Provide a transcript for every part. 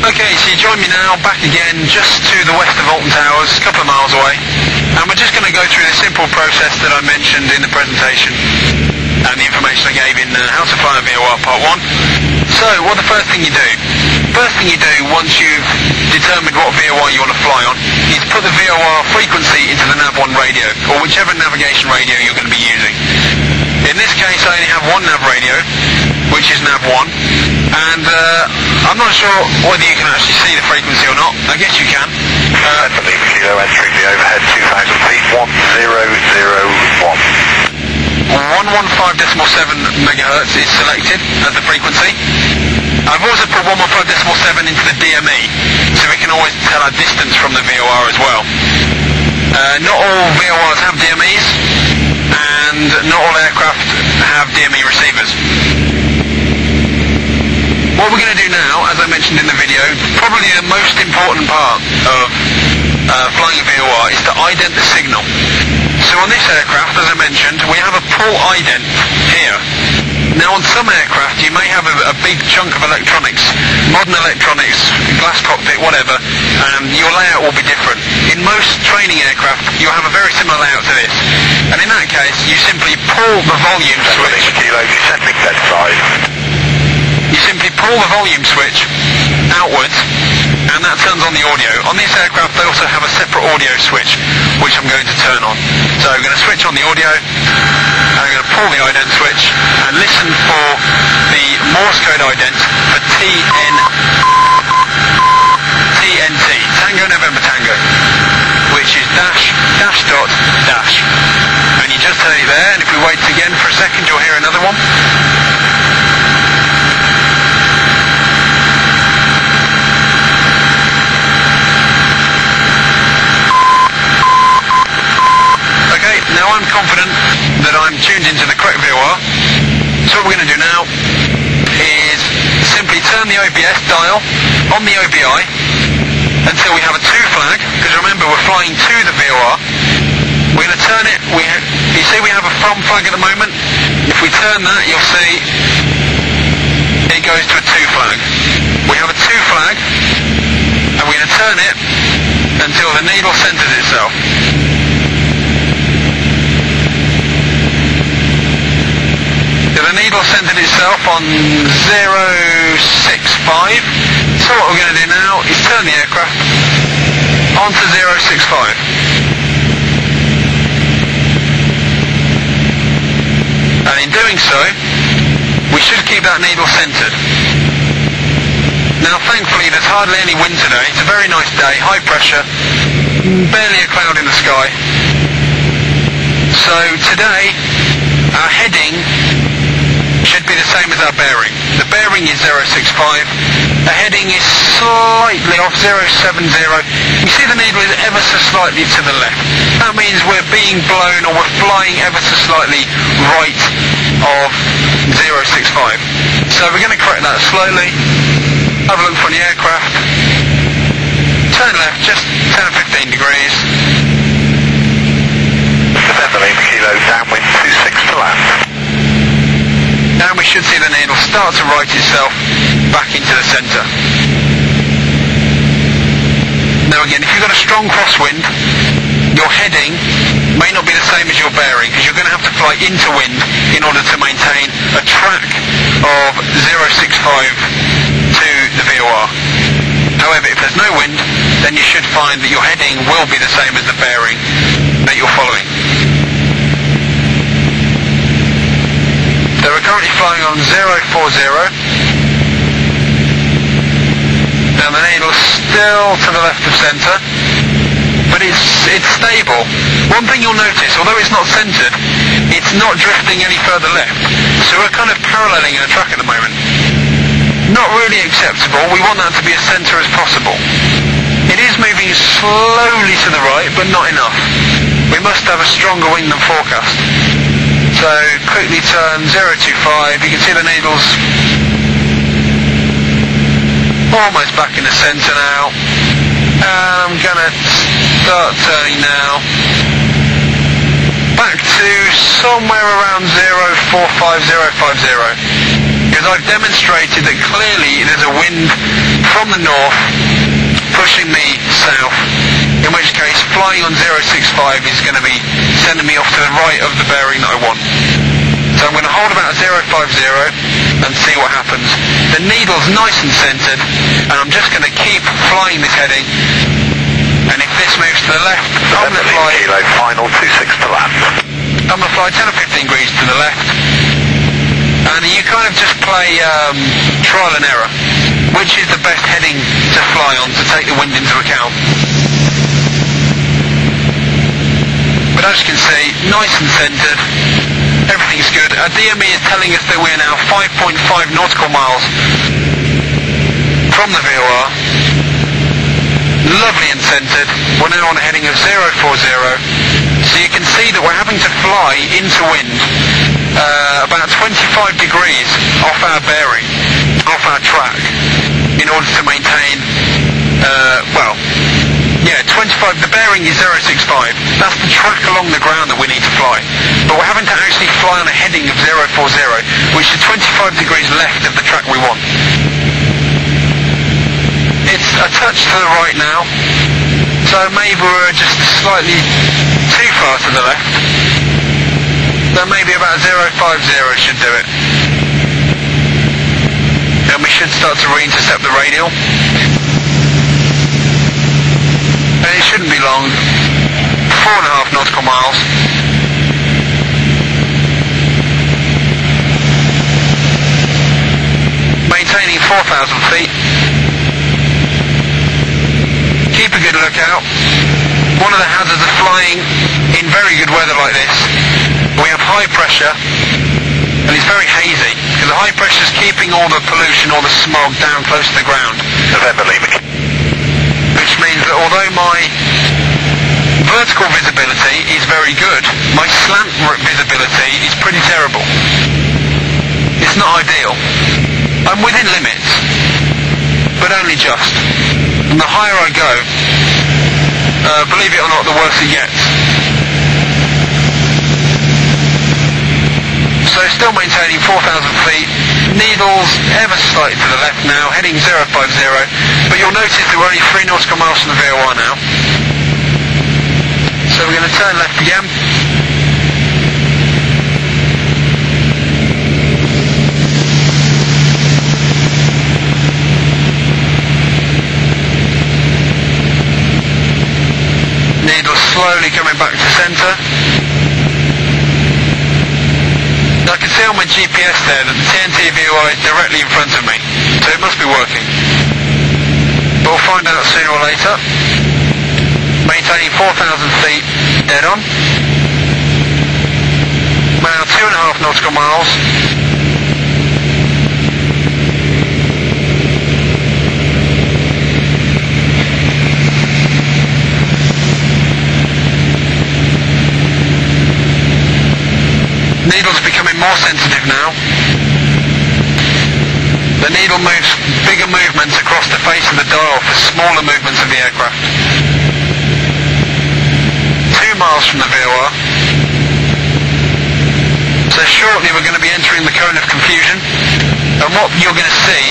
Okay, so you join me now back again just to the west of Alton Towers, a couple of miles away. And we're just going to go through the simple process that I mentioned in the presentation and the information I gave in uh, How to Fly a VOR Part 1. So, what the first thing you do? First thing you do once you've determined what VOR you want to fly on is put the VOR frequency into the Nav1 radio, or whichever navigation radio you're going to be using. In this case, I only have one nav radio, which is nav 1, and uh, I'm not sure whether you can actually see the frequency or not. I guess you can. Uh, Definitely, Kilo entering the overhead 2,000 feet, 1001. 115.7 megahertz is selected as the frequency. I've also put 115.7 into the DME, so we can always tell our distance from the VOR as well. Uh, not all VORs have DMEs, and not all aircraft have DME receivers. What we're going to do now, as I mentioned in the video, probably the most important part of uh, flying a VOR is to ident the signal. So on this aircraft, as I mentioned, we have a pull ident here. Now on some aircraft you may have a, a, big chunk of electronics, modern electronics, glass cockpit, whatever, and your layout will be different. In most training aircraft you'll have a very similar layout to this. And in that case you simply pull the volume switch. Kilo descending dead side you simply pull the volume switch outwards and that turns on the audio. On this aircraft they also have a separate audio switch which I'm going to turn on. So I'm going to switch on the audio and I'm going to pull the ident switch and listen for the Morse code ident for TN TNT, Tango November Tango, which is dash, dash dot, dash. And you just heard it there, and if we wait again for a second, you'll hear another one. Now I'm confident that I'm tuned into the correct VOR. So what we're going to do now is simply turn the OBS dial on the OBI until we have a to flag, because remember we're flying to the VOR. We're going to turn it, we you see we have a from flag at the moment. If we turn that, you'll see it goes to a to flag. We have a to flag, and we're going to turn it until the needle centers itself. The needle centered itself on 065. So what we're going to do now is turn the aircraft onto 065. And in doing so, we should keep that needle centered. Now thankfully there's hardly any wind today. It's a very nice day, high pressure, barely a cloud in the sky. So today, our heading should be the same as our bearing. The bearing is 065. The heading is slightly off 070. You see the needle is ever so slightly to the left. That means we're being blown or we're flying ever so slightly right of 065. So we're going to correct that slowly. Have a look from the aircraft. Turn left just 10 or 15 degrees. Descend kilo downwind 26 to land. We should see the needle start to right itself back into the centre. Now again, if you've got a strong crosswind, your heading may not be the same as your bearing because you're going to have to fly into wind in order to maintain a track of 065 to the VOR. However, if there's no wind, then you should find that your heading will be the same as the bearing that you're following. We're currently flying on 040. Now the needle's still to the left of centre, but it's it's stable. One thing you'll notice, although it's not centred, it's not drifting any further left. So we're kind of paralleling our track at the moment. Not really acceptable. We want that to be as centre as possible. It is moving slowly to the right, but not enough. We must have a stronger wind than forecast. So quickly turn 025. You can see the needles almost back in the centre now. And I'm gonna start turning now. Back to somewhere around 045050. because I've demonstrated that clearly there's a wind from the north pushing me south, in which case flying on 065 is going to be sending me off to the right of the bearing that I want. So I'm going to hold about 050 and see what happens. The needle's nice and centered, and I'm just going to keep flying this heading. And if this moves to the left, I'm going to fly. Kilo final 26 to land. I'm going to fly 10 or 15 degrees to the left. And you kind of just play um, trial and error. Which is the best heading to fly on to take the wind into account? But as you can see, nice and centered. Everything's good. Our DME is telling us that we're now 5.5 nautical miles from the VOR. Lovely and centered. We're now on a heading of 040. So you can see that we're having to fly into wind uh, about 25 degrees off our bearing, off our track, in order to maintain, uh, well, yeah, 25, the bearing is 065. That's the track along the ground that we need to fly. But we're having to actually fly on a heading of 040, which is 25 degrees left of the track we want. It's a touch to the right now, so maybe we're just slightly too far to the left. So maybe about 050 should do it. Then we should start to re-intercept the radial. And it shouldn't be long. Four and a half nautical miles. Maintaining 4,000 feet. Keep a good lookout. One of the hazards of flying in very good weather like this, we have high pressure and it's very hazy the high pressure is keeping all the pollution, all the smog down close to the ground November Lima. That although my vertical visibility is very good, my slant visibility is pretty terrible. It's not ideal. I'm within limits, but only just. And the higher I go, uh, believe it or not, the worse it gets. So still maintaining 4,000 feet, needles ever slightly to the left now, heading 050, but you'll notice that we're only 3 nautical miles from the VOR now. So we're going to turn left again. Needle slowly coming back to centre. I can see on my GPS there that the TNT VOR is directly in front of me, so it must be working. But we'll find out sooner or later. Maintaining 4,000 feet dead on. Now two and a half nautical miles. Needle's becoming more sensitive now. The needle moves bigger movements across the face of the dial for smaller movements of the aircraft. Two miles from the VOR. So shortly we're going to be entering the cone of confusion. And what you're going to see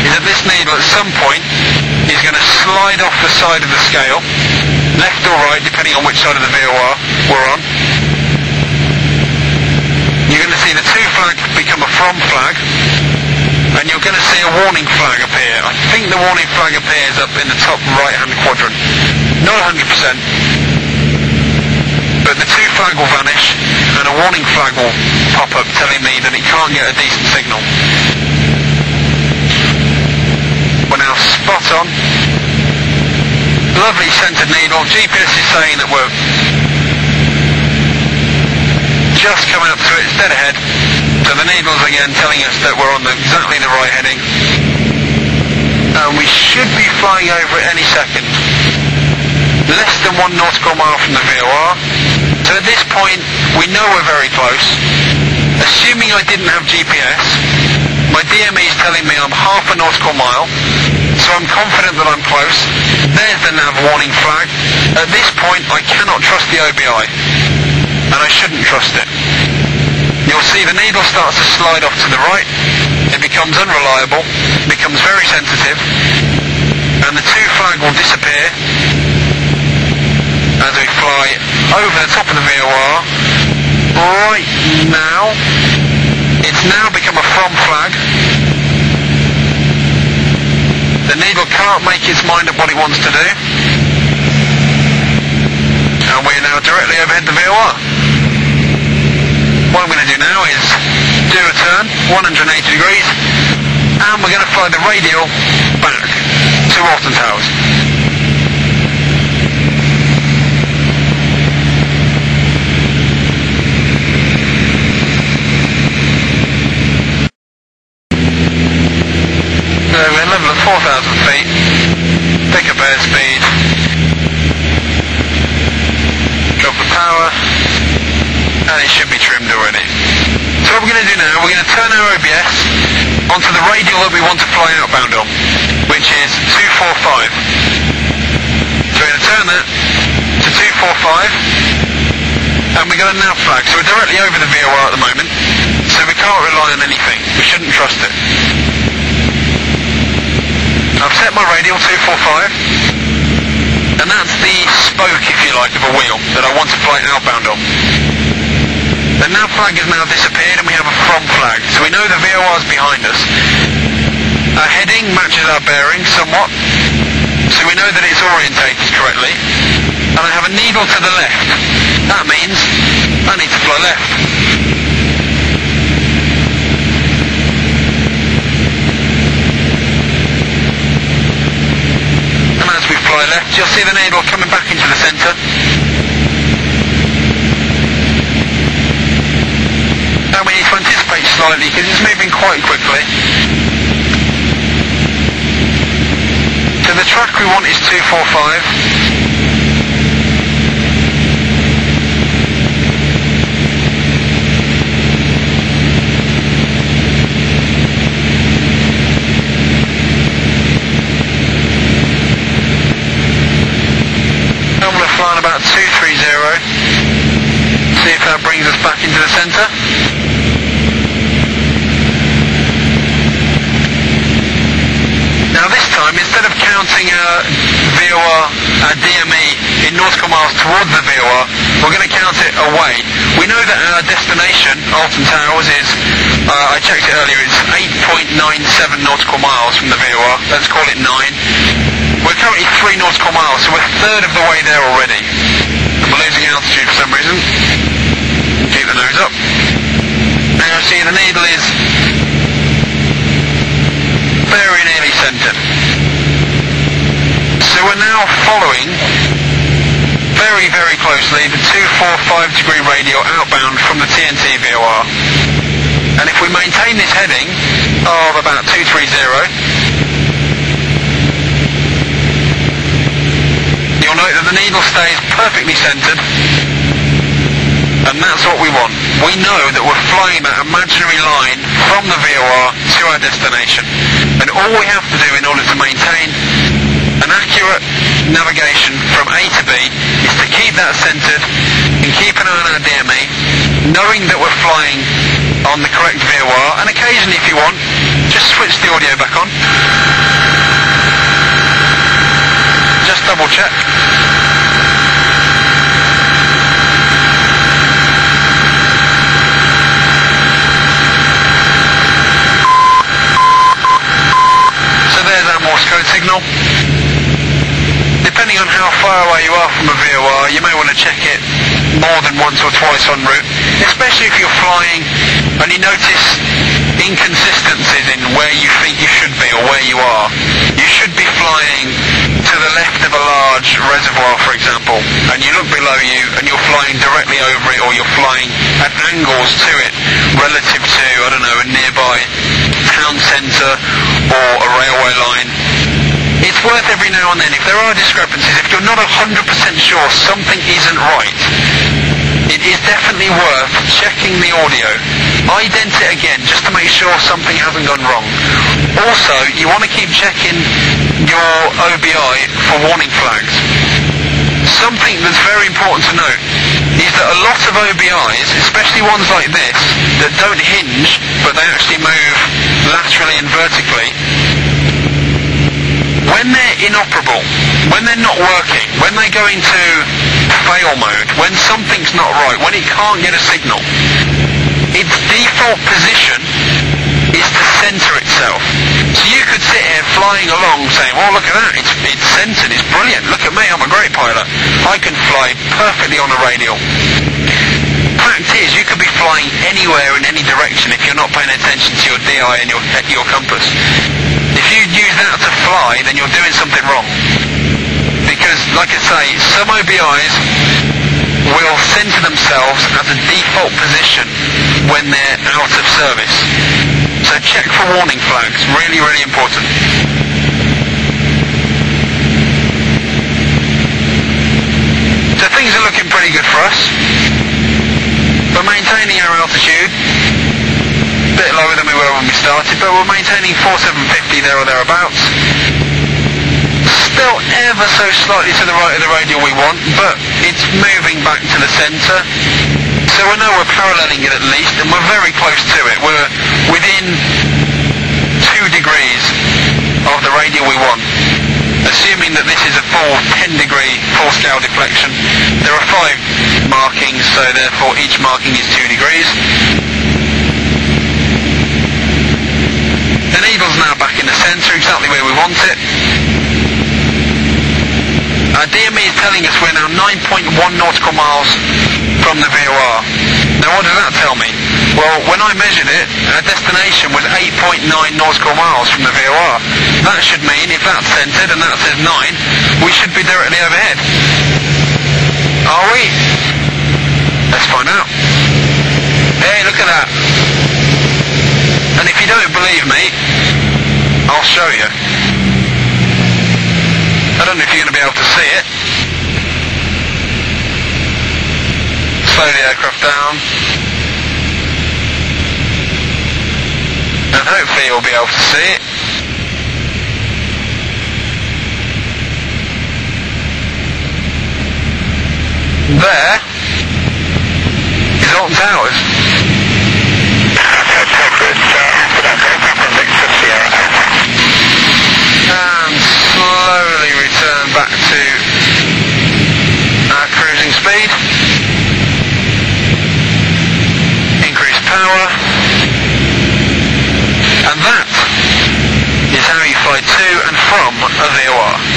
is that this needle at some point is going to slide off the side of the scale, left or right, depending on which side of the VOR we're on. You're going to see the to flags become a from flag, and you're going to see a warning flag appear. I think the warning flag appears up in the top right-hand quadrant. Not 100%, but the to flag will vanish, and a warning flag will pop up telling me that it can't get a decent signal. We're now spot on. Lovely centered needle. GPS is saying that we're just coming up to it, it's dead ahead. So the needle's again telling us that we're on the, exactly the right heading. And we should be flying over it any second. Less than one nautical mile from the VOR. So at this point, we know we're very close. Assuming I didn't have GPS, my DME is telling me I'm half a nautical mile, so I'm confident that I'm close. There's the nav warning flag. At this point, I cannot trust the OBI and I shouldn't trust it. You'll see the needle starts to slide off to the right it becomes unreliable, becomes very sensitive, and the to flag will disappear as we fly over the top of the VOR. Right now, it's now become a from flag. The needle can't make its mind up what it wants to do. And we're now directly overhead the VOR. What I'm going to do now is do a turn, 180 degrees, and we're going to fly the radial back to Alton Towers. So we're level at 4,000 feet, pick up airspeed, drop the power, and it should be trimmed already. So what we're going to do now, we're OBS onto the radial that we want to fly outbound on, which is 245. So we're going to turn that to 245, and we're going to nav flag. So we're directly over the VOR at the moment, so we can't rely on anything. We shouldn't trust it. I've set my radial 245, and that's the spoke, if you like, of a wheel that I want to fly outbound on. The nav flag has now disappeared and we have a from flag, so we know the VOR is behind us. Our heading matches our bearing somewhat, so we know that it's orientated correctly. And I have a needle to the left. That means I need to fly left. And as we fly left, you'll see the needle coming back into the centre. And anticipate slightly because it's moving quite quickly. So the track we want is 245. I'm going to fly on about 230. See if that brings us back into the centre. Now this time, instead of counting our VOR, our DME in nautical miles towards the VOR, we're going to count it away. We know that our destination, Alton Towers, is, uh, I checked it earlier, it's 8.97 nautical miles from the VOR. Let's call it 9. We're currently 3 nautical miles, so we're a third of the way there already. And we're losing altitude for some reason. Keep the nose up. Now see the needle is very nearly centred. So we're now following very, very closely the 245 degree radial outbound from the TNT VOR. And if we maintain this heading of about 230, you'll note that the needle stays perfectly centred and that's what we want. We know that we're flying that imaginary line from the VOR to our destination. And all we have to do in order to maintain an accurate navigation from A to B is to keep that centered and keep an eye on our DME, knowing that we're flying on the correct VOR, and occasionally if you want, just switch the audio back on. Just double check. So there's our Morse code signal. Depending on how far away you are from a VOR, you may want to check it more than once or twice en route, especially if you're flying and you notice inconsistencies in where you think you should be or where you are. You should be flying to the left of a large reservoir, for example, and you look below you and you're flying directly over it or you're flying at angles to it relative to, I don't know, a nearby town centre or a railway line. It's worth every now and then, if there are discrepancies, if you're not 100% sure something isn't right, it is definitely worth checking the audio. Ident it again just to make sure something hasn't gone wrong. Also, you want to keep checking your OBI for warning flags. Something that's very important to note. is that a lot of OBIs, especially ones like this, that don't hinge, but they actually move laterally and vertically, when they're inoperable, when they're not working, when they go into fail mode, when something's not right, when it can't get a signal, its default position is to center itself. So you could sit here flying along saying, well look at that, it's, it's centered, it's brilliant, look at me, I'm a great pilot. I can fly perfectly on a radial. Fact is, you could be flying anywhere in any direction if you're not paying attention to your DI and your, your compass. If you use that to fly, then you're doing something wrong. Because, like I say, some OBIs will center themselves as a default position when they're out of service. So check for warning flags, really, really important. So things are looking pretty good for us. We're maintaining our altitude, bit lower than we were when we started, but we're maintaining 4750 there or thereabouts. Still ever so slightly to the right of the radial we want, but it's moving back to the centre. So we know we're paralleling it at least, and we're very close to it. We're within two degrees of the radial we want. Assuming that this is a full 10 degree full scale deflection, there are five markings, so therefore each marking is two degrees. The needle's now back in the centre, exactly where we want it. Our DME is telling us we're now 9.1 nautical miles from the VOR. Now what does that tell me? Well, when I measured it, our destination was 8.9 nautical miles from the VOR. That should mean, if that's centred and that says 9, we should be directly overhead. Are we? Let's find out. Hey, look at that. And if you don't believe me, I'll show you. I don't know if you're going to be able to see it. Slow the aircraft down. And hopefully you'll be able to see it. There is Alton Towers. to uh, cruising speed, increase power, and that is how you fly to and from a VOR.